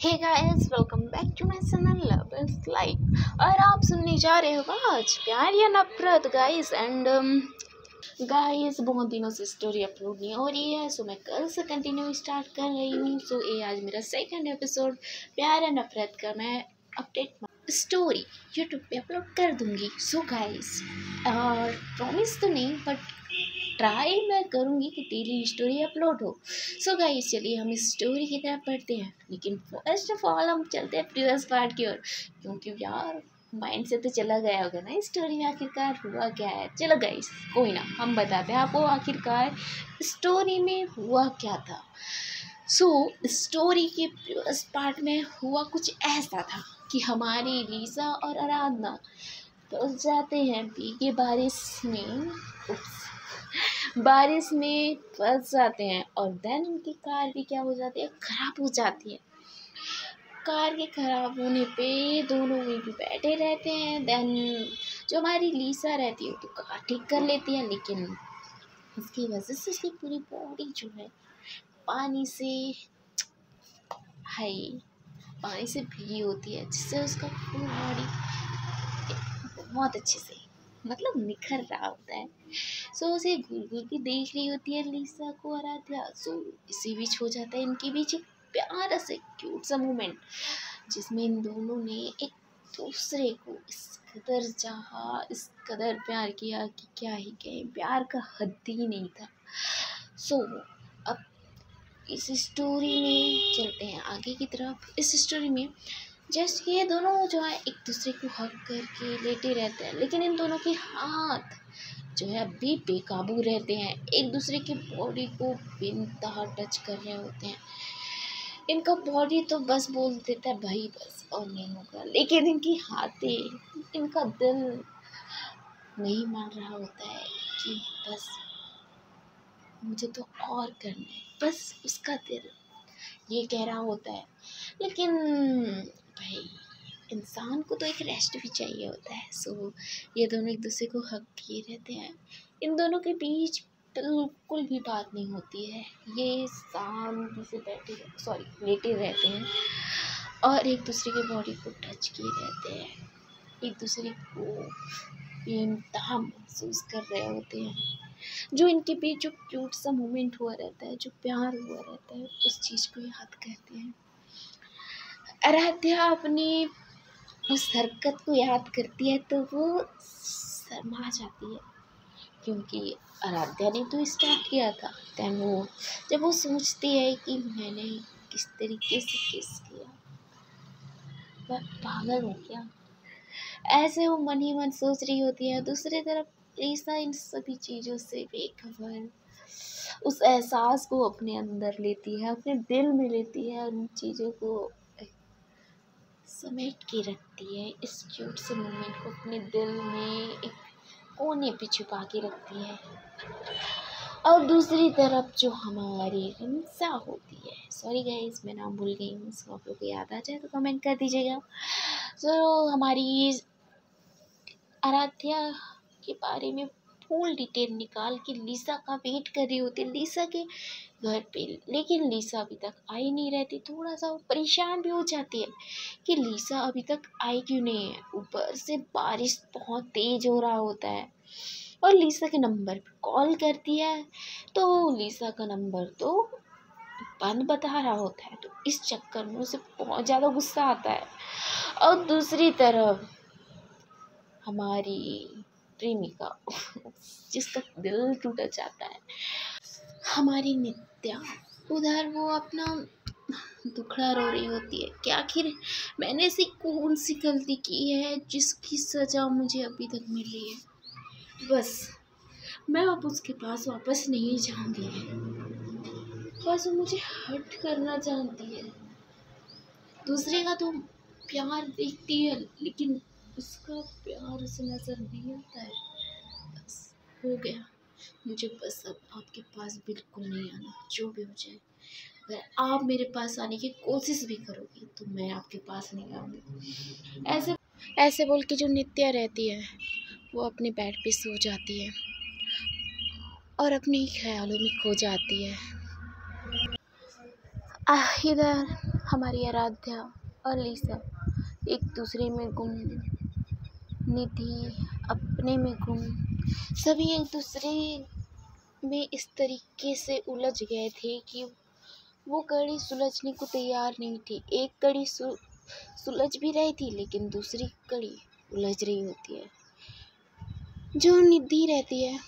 Hey guys welcome back to my channel love is life और आप सुनने जा रहे हो आज प्यार या नफरत गाइस एंड गाइस बहुत दिनों से स्टोरी अपलोड नहीं हो रही है सो मैं कल से कंटिन्यू स्टार्ट कर रही हूँ सो ये आज मेरा सेकंड एपिसोड प्यार या नफरत का मैं अपडेट स्टोरी यूट्यूब पे अपलोड कर दूँगी. सो गाइस और प्रॉमिस तो नहीं बट ट्राई मैं करूँगी कि डेली स्टोरी अपलोड हो। सो गाइस चलिए हम इस स्टोरी की तरफ़ पढ़ते हैं। लेकिन फ़र्स्ट ऑफ़ ऑल हम चलते हैं प्रीवियस पार्ट की ओर। क्योंकि यार माइंड से तो चला गया होगा ना स्टोरी में आखिरकार। हुआ क्या है? चलो गाइस कोई ना हम बताते हैं आपको आखिरकार स्टोरी में हुआ क्या था। सो so, स्टोरी के प्रीवियस पार्ट में हुआ कुछ ऐसा था कि हमारी लीसा और आराधना फंस जाते हैं भीगे बारिश में। बारिश में फंस जाते हैं और देन उनकी कार भी क्या हो जाती है? ख़राब हो जाती है। कार के ख़राब होने पे दोनों वहीं भी बैठे रहते हैं। देन जो हमारी लीसा रहती है तो कार ठीक कर लेती है, लेकिन उसकी वजह से उसकी पूरी बॉडी जो है, पानी से हाई पानी से भीगी होती है, जिससे उसका पूरी बॉडी बहुत अच्छे से मतलब निखर रहा होता है। सो उसे घूर के देख रही होती है लीसा को आराध्या सो इसी बीच हो जाता है इनके बीच एक प्यारा से क्यूट सा मोमेंट जिसमें इन दोनों ने एक दूसरे को इस कदर चाहा इस कदर प्यार किया कि क्या ही कहें प्यार का हद ही नहीं था। सो so, अब इस स्टोरी में चलते हैं आगे की तरफ़। इस स्टोरी में जस्ट ये दोनों जो है एक दूसरे को हक करके लेटे रहते हैं। लेकिन इन दोनों के हाथ जो है अभी बेकाबू रहते हैं। एक दूसरे की बॉडी को बेनतहा टच कर रहे होते हैं। इनका बॉडी तो बस बोल देता है, भाई बस, और नहीं होगा। लेकिन इनकी हाथें, इनका दिल नहीं मान रहा होता है कि बस मुझे तो और करना है। बस उसका दिल ये कह रहा होता है। लेकिन भाई, इंसान को तो एक रेस्ट भी चाहिए होता है। सो ये दोनों एक दूसरे को हक किए रहते हैं। इन दोनों के बीच बिल्कुल भी बात नहीं होती है। ये शांति से बैठे सॉरी लेटे रहते हैं और एक दूसरे के बॉडी को टच किए रहते हैं। एक दूसरे को बेनतहा महसूस कर रहे होते हैं। जो इनके बीच जो क्यूट सा मोमेंट हुआ रहता है, जो प्यार हुआ रहता है, उस चीज़ को याद करते हैं। आराध्या अपनी, उस हरकत को याद करती है तो वो शर्मा जाती है। क्योंकि आराध्या ने तो स्टार्ट किया था। दैन वो, जब वो सोचती है कि मैंने किस तरीके से किस किया। मैं पागल हूँ क्या ऐसे वो मन ही मन सोच रही होती है। दूसरी तरफ़ लीसा इन सभी चीज़ों से बेखबर उस एहसास को अपने अंदर लेती है, अपने दिल में लेती है, उन चीज़ों को समेट के रखती है इस क्यूट से मोमेंट को अपने दिल में एक कोने पे छुपा के रखती है। और दूसरी तरफ़ जो हमारी रिमसा होती है सॉरी गाइस मैं नाम भूल गई हूँ सो आप लोग को याद आ जाए तो कमेंट कर दीजिएगा। सो so, हमारी आराध्या के बारे में फुल डिटेल निकाल के लीसा का वेट कर रही होती लीसा के घर पे। लेकिन लीसा अभी तक आई नहीं रहती थोड़ा सा वो परेशान भी हो जाती है कि लीसा अभी तक आई क्यों नहीं है। ऊपर से बारिश बहुत तेज़ हो रहा होता है। और लीसा के नंबर पे कॉल करती है तो लीसा का नंबर तो बंद बता रहा होता है तो इस चक्कर में उसे बहुत ज़्यादा गुस्सा आता है। और दूसरी तरफ़ हमारी प्रेमिका। जिसका दिल टूटा जाता है। हमारी नित्या। उधर वो अपना दुखड़ा रो रही होती है। कि आखिर मैंने ऐसी कौन सी गलती की है जिसकी सज़ा मुझे अभी तक मिल रही है? बस, मैं अब उसके पास वापस नहीं जाऊँगी। बस वो मुझे हट करना चाहती है। दूसरे का तो प्यार देखती है, लेकिन उसका प्यार उसे नज़र नहीं आता है। बस हो गया। मुझे बस अब आपके पास बिल्कुल नहीं आना, जो भी हो जाए। अगर आप मेरे पास आने की कोशिश भी करोगी तो मैं आपके पास नहीं आऊँगी। ऐसे ऐसे बोल के जो नित्या रहती है, वो अपने बेड पे सो जाती है। और अपने ही ख्यालों में खो जाती है। इधर हमारी आराध्या और लीसा, एक दूसरे में गुम निधि अपने में गुम सभी एक दूसरे में इस तरीके से उलझ गए थे कि वो कड़ी सुलझने को तैयार नहीं थी। एक कड़ी सु, सुलझ भी रही थी लेकिन दूसरी कड़ी उलझ रही होती है। जो निधि रहती है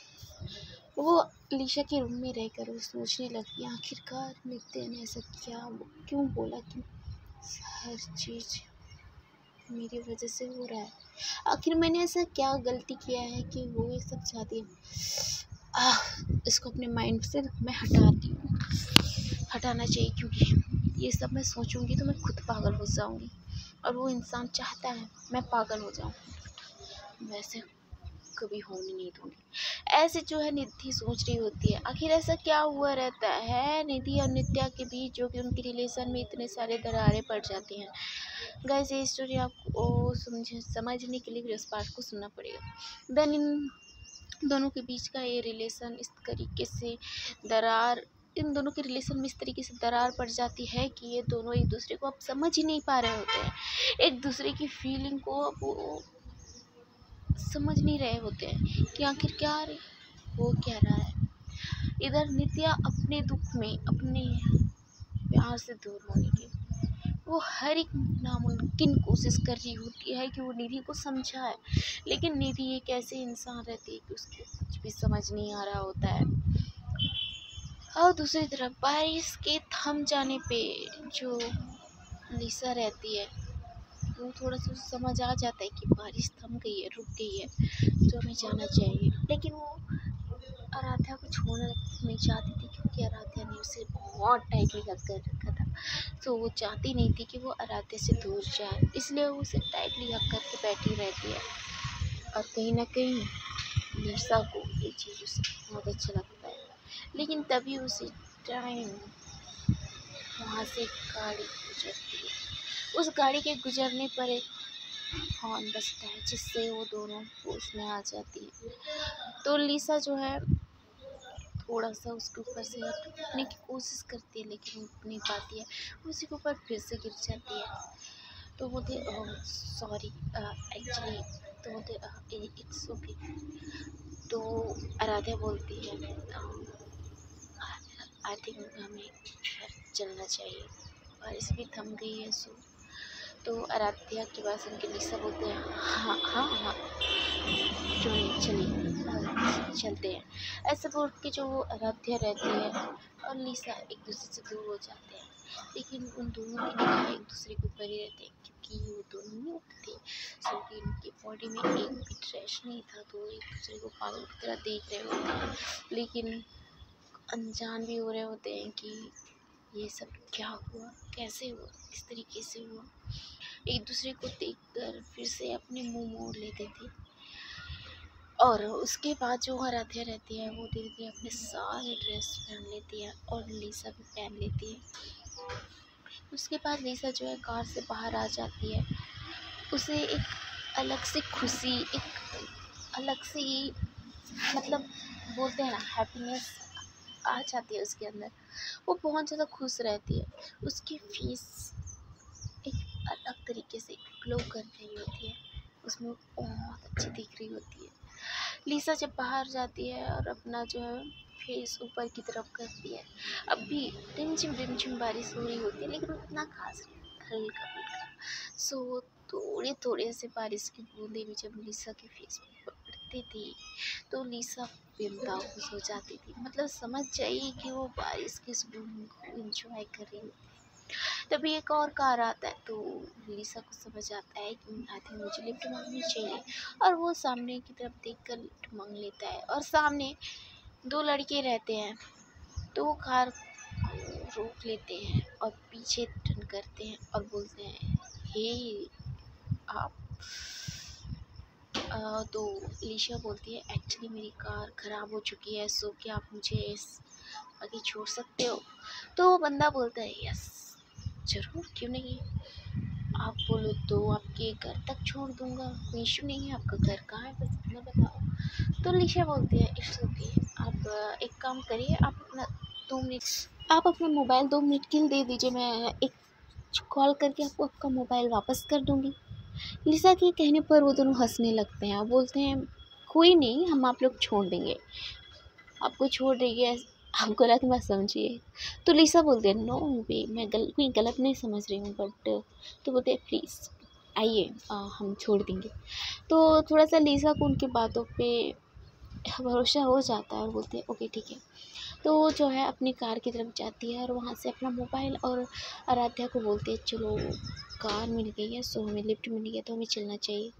वो लीशा के रूम में रहकर वो सोचने लगी आखिरकार नित्य ने ऐसा क्या क्यों बोला कि हर चीज़ मेरी वजह से हो रहा है। आखिर मैंने ऐसा क्या गलती किया है कि वो ये सब चाहती है? इसको अपने माइंड से मैं हटाती हूँ। हटाना चाहिए क्योंकि ये सब मैं सोचूँगी तो मैं खुद पागल हो जाऊँगी। और वो इंसान चाहता है मैं पागल हो जाऊँ। वैसे कभी होने नहीं दूँगी। ऐसे जो है निधि सोच रही होती है। आखिर ऐसा क्या हुआ रहता है? निधि और नित्या के बीच जो कि उनकी रिलेशन में इतने सारे दरारें पड़ जाती हैं। गैस ये स्टोरी आपको समझ समझने के लिए फिर उस पार्ट को सुनना पड़ेगा। देन इन दोनों के बीच का ये रिलेशन इस तरीके से दरार इन दोनों के रिलेशन में इस तरीके से दरार पड़ जाती है कि ये दोनों एक दूसरे को अब समझ ही नहीं पा रहे होते हैं। एक दूसरे की फीलिंग को अब वो समझ नहीं रहे होते हैं कि आखिर क्या रहे वो क्या रहा है। इधर नित्या अपने दुख में, अपने प्यार से दूर होने की वो हर एक नामुमकिन कोशिश कर रही होती है कि वो निधि को समझाए। लेकिन निधि एक ऐसे इंसान रहती है कि उसको कुछ भी समझ नहीं आ रहा होता है। और दूसरी तरफ़ बारिश के थम जाने पे जो लिसा रहती है, वो थोड़ा सा समझ आ जाता है कि बारिश थम गई है, रुक गई है तो हमें जाना चाहिए। लेकिन वो आराध्या को छोड़ना नहीं चाहती थी क्योंकि आराध्या ने उसे बहुत टाइटली कर रखा था तो वो चाहती नहीं थी कि वो आराध्या से दूर जाए। इसलिए वो उसे टाइटली हक करके बैठी रहती है। और कहीं ना कहीं निशा को ये चीज़ उसे बहुत अच्छा लगता है। लेकिन तभी उसी टाइम वहाँ से गाड़ी गुजरती है। उस गाड़ी के गुजरने पर एक हॉर्न बजता है, जिससे वो दोनों उसमें आ जाती है। तो लीसा जो है थोड़ा सा उसके ऊपर से हटने की कोशिश करती है, लेकिन उठ नहीं पाती है। उसी के ऊपर फिर से गिर जाती है। तो बोलते सॉरी एक्चुअली तो बोलते इट्स ओके तो आराध्या बोलती है आई थिंक हमें चलना चाहिए। बारिश भी थम गई है सो तो आराध्या के बात सुन के लिसा बोलते हैं हाँ हाँ हाँ चलिए चलिए। चलते हैं। ऐसे बोल के जो आराध्या रहती है और लिसा एक दूसरे से दूर हो जाते हैं। लेकिन उन दोनों की निगाह एक दूसरे के ऊपर ही रहते हैं क्योंकि वो दोनों नहीं थे सो कि उनकी बॉडी में एक भी ट्रैश नहीं था तो एक दूसरे को पागल की तरह देख रहे होते हैं। लेकिन अनजान भी हो रहे होते हैं कि ये सब क्या हुआ, कैसे हुआ, किस तरीके से हुआ। एक दूसरे को देख कर फिर से अपने मुँह मोड़ लेते थे। और उसके बाद जो आराध्या रहती है, वो धीरे धीरे अपने सारे ड्रेस पहन लेती है और लीसा भी पहन लेती है। उसके बाद लीसा जो है, कार से बाहर आ जाती है। उसे एक अलग से खुशी, एक अलग से मतलब बोलते हैं ना हैप्पीनेस आ जाती है उसके अंदर। वो बहुत ज़्यादा खुश रहती है। उसकी फ़ीस एक अलग तरीके से ग्लो कर रही होती है। उसमें बहुत अच्छी दिख रही होती है। लीसा जब बाहर जाती है और अपना जो है फेस ऊपर की तरफ़ करती है, अब भी रिमझिम रिमझिम बारिश हो रही होती है, लेकिन उतना खास हल्का फुल्का। सो थोड़े थोड़े से बारिश की बूंदे भी जब लीसा के फेस पर पड़ती थी तो लीसा बेमताब हो जाती थी। मतलब समझ जाइए कि वो बारिश की इस बूंद को इंजॉय कर रही होती तभी एक और कार आता है। तो लिसा को समझ आता है कि आई थिंक मुझे लिफ्ट मांगनी चाहिए। और वो सामने की तरफ़ देख कर लिफ्ट मांग लेता है। और सामने दो लड़के रहते हैं। तो वो कार को रोक लेते हैं और पीछे टर्न करते हैं और बोलते हैं हे आप आ, तो लीशा बोलती है एक्चुअली मेरी कार ख़राब हो चुकी है सो क्या आप मुझे आगे छोड़ सकते हो? तो वो बंदा बोलता है यस ज़रूर, क्यों नहीं? आप बोलो तो आपके घर तक छोड़ दूँगा। कोई इशू नहीं है आपका घर। कहाँ है? बस इतना बताओ। तो लिशा बोलती है इट्स ओके आप एक काम करिए, आप अपना दो मिनट, आप अपना मोबाइल दो मिनट के लिए दे दीजिए। मैं एक कॉल करके आपको आपका मोबाइल वापस कर दूँगी। लिसा के कहने पर वो दोनों हंसने लगते हैं और बोलते हैं, कोई नहीं, हम आप लोग छोड़ देंगे। आपको छोड़ देंगे आप गलत मत समझिए। तो लिसा बोलते हैं नो वे मैं गल कोई गलत नहीं समझ रही हूँ बट तो बोलते हैं प्लीज़ आइए हम छोड़ देंगे। तो थोड़ा सा लिसा को उनकी बातों पे भरोसा हो जाता है और बोलते हैं ओके ठीक है। तो वो जो है, अपनी कार की तरफ़ जाती है और वहाँ से अपना मोबाइल और आराध्या को बोलते है, चलो, कार मिल गई है, सो हमें लिफ्ट मिल गया तो हमें चलना चाहिए।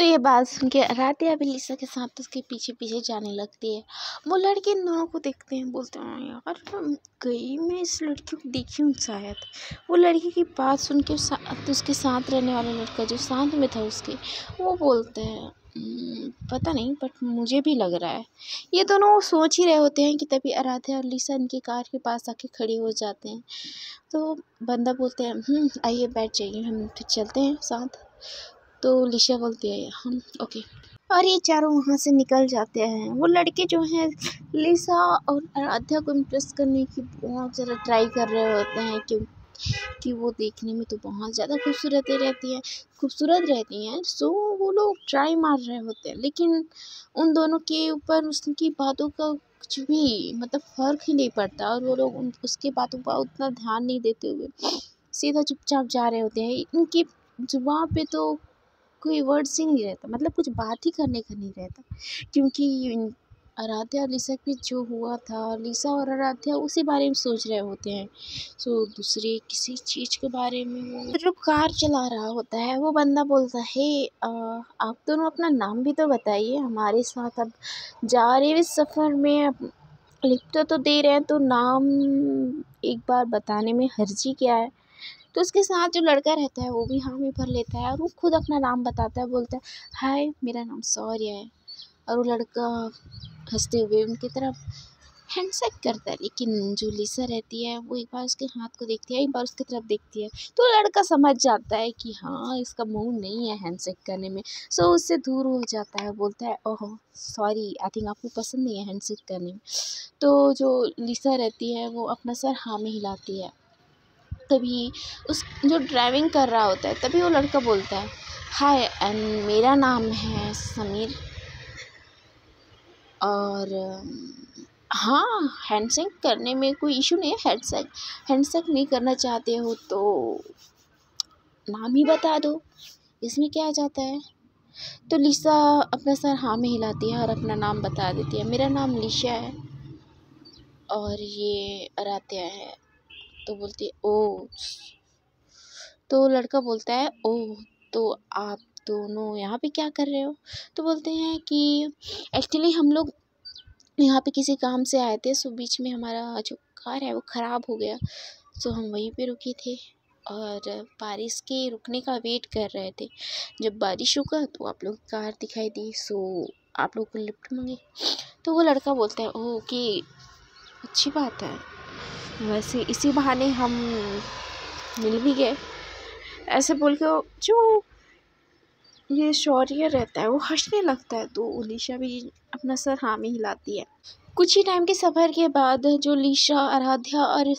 तो ये बात सुन के राधिया भी लिसा के साथ उसके पीछे पीछे जाने लगती है। वो लड़के इन दोनों को देखते हैं, बोलते हैं यार गई मैं इस लड़की को देखी हूँ शायद। वो लड़की की बात सुन के साथ उसके साथ रहने वाला लड़का जो साथ में था उसके, वो बोलते हैं पता नहीं बट मुझे भी लग रहा है। ये दोनों सोच ही रहे होते हैं कि तभी आराध्या और लिसा इनकी कार के पास आके खड़े हो जाते हैं। तो बंदा बोलते हैं आइए बैठ जाइए, हम फिर चलते हैं साथ। तो लिशा बोलती है, हम ओके और ये चारों वहाँ से निकल जाते हैं। वो लड़के जो हैं लिसा और आराध्या को इम्प्रेस करने की बहुत ज़्यादा ट्राई कर रहे होते हैं क्यों कि वो देखने में तो बहुत ज़्यादा खूबसूरत रहती हैं, खूबसूरत रहती हैं। सो वो लोग ट्राई मार रहे होते हैं। लेकिन उन दोनों के ऊपर उसकी बातों का कुछ भी मतलब फ़र्क ही नहीं पड़ता और वो लोग उन, उसकी बातों पर उतना ध्यान नहीं देते हुए सीधा चुपचाप जा रहे होते हैं। इनकी ज़ुबान पे तो कोई वर्ड्स ही नहीं रहता मतलब कुछ बात ही करने का नहीं रहता। क्योंकि आराध्या और लिसा के बीच जो हुआ था लिसा और आराध्या उसी बारे में सोच रहे होते हैं। सो so, दूसरे किसी चीज़ के बारे में वो जो कार चला रहा होता है वो बंदा बोलता है आप दोनों अपना नाम भी तो बताइए हमारे साथ अब जा रहे इस सफ़र में लिफ्ट तो दे रहे हैं तो नाम एक बार बताने में हर्जी क्या है? तो उसके साथ जो लड़का रहता है, वो भी हामी भर लेता है और वो खुद अपना नाम बताता है, बोलता है, हाय, मेरा नाम सौर्य है। और वो लड़का हँसते हुए उनकी तरफ़ हैंडशेक करता है, लेकिन जो लिसा रहती है, वो एक बार उसके हाथ को देखती है, एक बार उसकी तरफ़ देखती है। तो लड़का समझ जाता है कि हाँ इसका मुँह नहीं है हैंडशेक करने में। सो उससे दूर हो जाता है, बोलता है, ओह, सॉरी आई थिंक आपको पसंद नहीं है हैंडशेक करने में। तो जो लिसा रहती है, वो अपना सर हाँ में हिलाती है। तभी उस, जो ड्राइविंग कर रहा होता है, तभी वो लड़का बोलता है हाय एंड मेरा नाम है समीर। और हाँ हैंडशेक करने में कोई इशू नहीं है हैंडशेक हैंडशेक नहीं करना चाहते हो तो नाम ही बता दो, इसमें क्या आ जाता है? तो लिसा अपना सर हाँ में हिलाती है और अपना नाम बता देती है, मेरा नाम लिशा है। और ये अरात्या है। तो बोलती है ओ तो लड़का बोलता है ओ तो आप दोनों यहाँ पे क्या कर रहे हो? तो बोलते हैं कि, एक्चुअली हम लोग यहाँ पे किसी काम से आए थे, सो बीच में हमारा जो कार है वो ख़राब हो गया, सो हम वहीं पे रुके थे और बारिश के रुकने का वेट कर रहे थे। जब बारिश रुका तो आप लोग कार दिखाई दी, सो आप लोग को लिफ्ट मांगे तो वो लड़का बोलता है ओके अच्छी बात है। वैसे इसी बहाने हम मिल भी गए। ऐसे बोल के जो ये शौर्य रहता है, वो हंसने लगता है तो उलीशा भी अपना सर हाँ में हिलाती है। कुछ ही टाइम के सफ़र के बाद जो लीशा, आराध्या और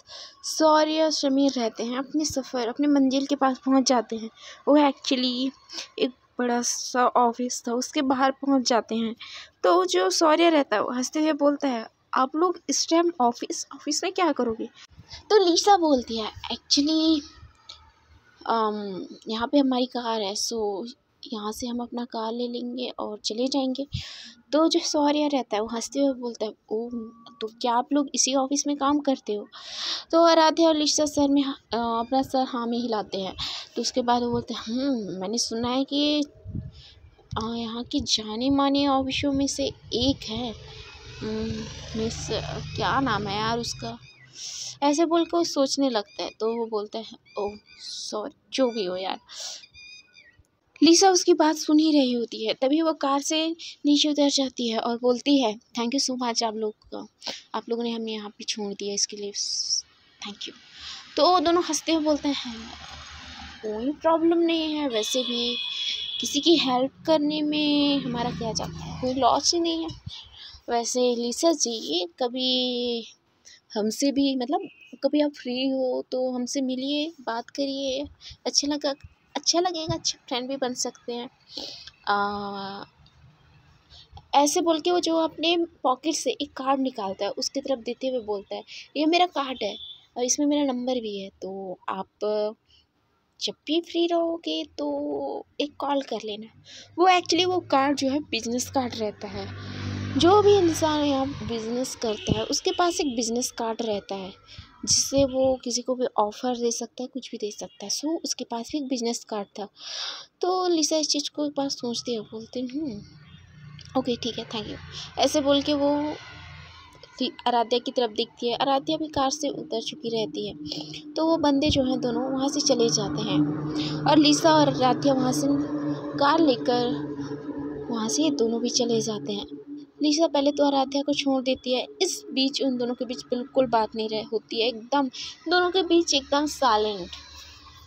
शौर्य समीर रहते हैं, अपने सफ़र, अपने मंजिल के पास पहुँच जाते हैं। वो एक्चुअली एक बड़ा सा ऑफ़िस था, उसके बाहर पहुँच जाते हैं। तो जो शौर्य रहता है, वो हँसते हुए बोलता है आप लोग इस टाइम ऑफ़िस ऑफ़िस में क्या करोगे? तो लीसा बोलती है एक्चुअली यहाँ पे हमारी कार है सो यहाँ से हम अपना कार ले लेंगे और चले जाएँगे। तो जो सौर्य रहता है वो हँसते हुए बोलता है ओ तो क्या आप लोग इसी ऑफ़िस में काम करते हो? तो आराध्या और लिशा सर में अपना सर हाँ में हिलाते हैं। तो उसके बाद वो बोलते हैं हम्म, मैंने सुना है कि यहाँ के जाने माने ऑफिसों में से एक है। मिस क्या नाम है यार उसका? ऐसे बोल के वो सोचने लगता है तो वो बोलता है ओ सॉरी जो भी हो यार। लिसा उसकी बात सुन ही रही होती है, तभी वो कार से नीचे उतर जाती है और बोलती है थैंक यू सो मच आप लोग का, आप लोगों ने हमें यहाँ पे छोड़ दिया इसके लिए थैंक यू तो वो दोनों हँसते हुए बोलते हैं, कोई प्रॉब्लम नहीं है, वैसे भी किसी की हेल्प करने में हमारा क्या जाता है, कोई लॉस ही नहीं है। वैसे लिसा जी कभी हमसे भी मतलब कभी आप फ्री हो तो हमसे मिलिए बात करिए। अच्छा लगा अच्छा लगेगा अच्छे फ्रेंड भी बन सकते हैं। आ, ऐसे बोल के वो जो अपने पॉकेट से एक कार्ड निकालता है उसकी तरफ़ देते हुए बोलता है ये मेरा कार्ड है और इसमें मेरा नंबर भी है। तो आप जब भी फ्री रहोगे तो एक कॉल कर लेना। वो एक्चुअली वो कार्ड जो है बिज़नेस कार्ड रहता है। जो भी इंसान यहाँ बिज़नेस करता है, उसके पास एक बिज़नेस कार्ड रहता है, जिससे वो किसी को भी ऑफ़र दे सकता है, कुछ भी दे सकता है। सो उसके पास भी एक बिज़नेस कार्ड था। तो लिसा इस चीज़ को एक बार सोचती है, बोलते ओके ठीक है थैंक यू ऐसे बोल के वो आराध्या की तरफ़ दिखती है। आराध्या भी कार से उतर चुकी रहती है। तो वो बंदे जो हैं दोनों, वहाँ से चले जाते हैं। और लिसा और आराध्या वहाँ से कार लेकर, वहाँ से दोनों भी चले जाते हैं। लिसा पहले तो आराध्या को छोड़ देती है। इस बीच उन दोनों के बीच बिल्कुल बात नहीं रह होती है। एकदम, दोनों के बीच एकदम साइलेंट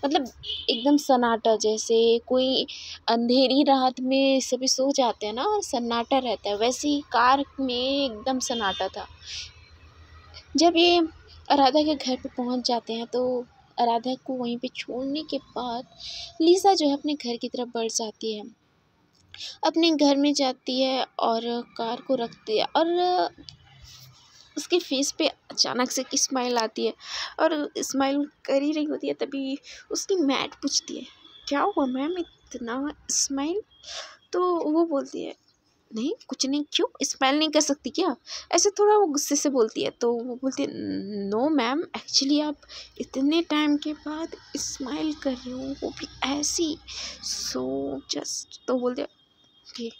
मतलब एकदम सन्नाटा जैसे कोई अंधेरी रात में सभी सो जाते हैं ना और सन्नाटा रहता है। वैसे ही कार में एकदम सन्नाटा था। जब ये आराधा के घर पे पहुँच जाते हैं तो आराधा को वहीं पे छोड़ने के बाद लीसा जो है अपने घर की तरफ़ बढ़ जाती है। अपने घर में जाती है और कार को रखती है और उसके फेस पे अचानक से एक स्माइल आती है और स्माइल कर ही रही होती है तभी उसकी मैट पूछती है, क्या हुआ मैम? इतना स्माइल तो वो बोलती है, नहीं, कुछ नहीं, क्यों? स्माइल नहीं कर सकती क्या? ऐसे थोड़ा वो गुस्से से बोलती है। तो वो बोलती है, नो मैम एक्चुअली आप इतने टाइम के बाद स्माइल कर रहे हो, वो भी ऐसी सो जस्ट तो बोलते ओके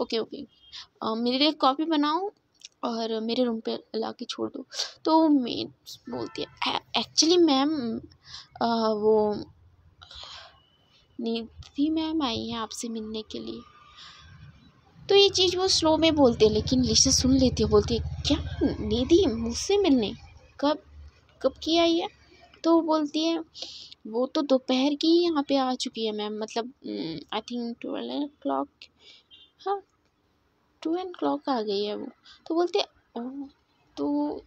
ओके ओके। मेरे लिए कॉपी बनाओ और मेरे रूम पे ला के छोड़ दो। तो मैं बोलती है एक्चुअली मैम वो निधि मैम आई हैं आपसे मिलने के लिए। तो ये चीज़ वो स्लो में बोलते हैं, लेकिन लिशा सुन लेती है, बोलती है, क्या निधि मुझसे मिलने? कब कब की आई है? तो वो बोलती है, वो तो दोपहर की ही यहाँ पे आ चुकी है मैम मतलब आई थिंक ट्वेल्व क्लॉक हाँ टू एन क्लॉक आ गई है वो। तो बोलते तो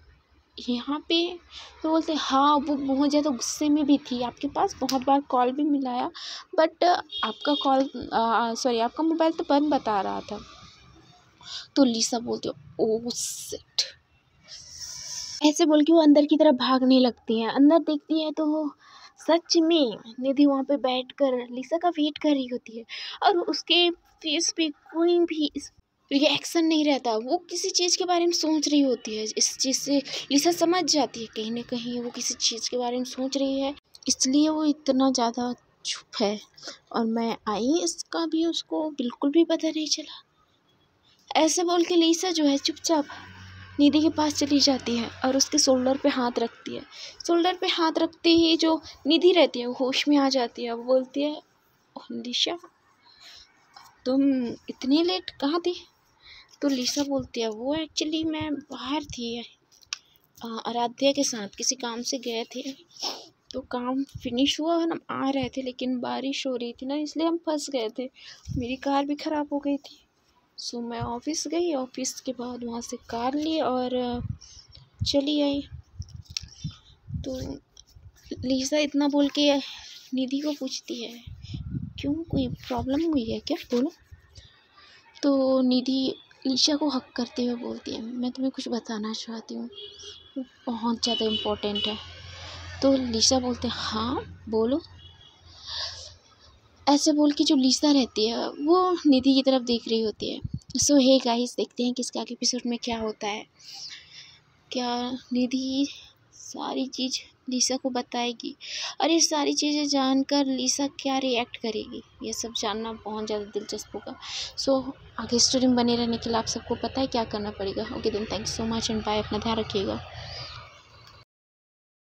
यहाँ पे? तो बोलते हाँ वो बहुत ज़्यादा गुस्से में भी थी, आपके पास बहुत बार कॉल भी मिलाया, बट आपका कॉल सॉरी, आपका मोबाइल तो बंद बता रहा था। तो लीसा बोलते, ओ सेट ऐसे बोल के वो अंदर की तरफ़ भागने लगती हैं। अंदर देखती है तो वो सच में निधि वहाँ पे बैठ कर लिसा का वेट कर रही होती है और उसके फेस पे कोई भी रिएक्शन नहीं रहता। वो किसी चीज़ के बारे में सोच रही होती है। इस चीज़ से लिसा समझ जाती है कहीं ना कहीं वो किसी चीज़ के बारे में सोच रही है। इसलिए वो इतना ज़्यादा चुप है और मैं आई इसका भी उसको बिल्कुल भी पता नहीं चला। ऐसे बोल के लीसा जो है चुपचाप निधि के पास चली जाती है और उसके शोल्डर पे हाथ रखती है। शोल्डर पे हाथ रखते ही जो निधि रहती है, वो होश में आ जाती है। वो बोलती है लिशा तुम इतनी लेट कहाँ थी? तो लिसा बोलती है, वो एक्चुअली मैं बाहर थी आराध्या के साथ, किसी काम से गए थे। तो काम फिनिश हुआ हम आ रहे थे, लेकिन बारिश हो रही थी ना, इसलिए हम फंस गए थे। मेरी कार भी ख़राब हो गई थी। सो मैं ऑफ़िस गई, ऑफ़िस के बाद वहाँ से कार ली और चली आई। तो लीसा इतना बोल के निधि को पूछती है, क्यों कोई प्रॉब्लम हुई है क्या? बोलो। तो निधि ईशा को हक करते हुए बोलती है, मैं तुम्हें कुछ बताना चाहती हूँ बहुत ज़्यादा इम्पोर्टेंट है। तो लीसा बोलते हैं हाँ बोलो। ऐसे बोल के जो लीसा रहती है, वो निधि की तरफ़ देख रही होती है। सो हे गाइस देखते हैं किसका एपिसोड में क्या होता है। क्या निधि सारी चीज़ लीसा को बताएगी? और ये सारी चीज़ें जानकर लीसा क्या रिएक्ट करेगी? ये सब जानना बहुत ज़्यादा दिलचस्प होगा। सो आगे स्टोरी में बने रहने के लिए आप सबको पता है क्या करना पड़ेगा। Okay then thank you so much and bye अपना ध्यान रखिएगा।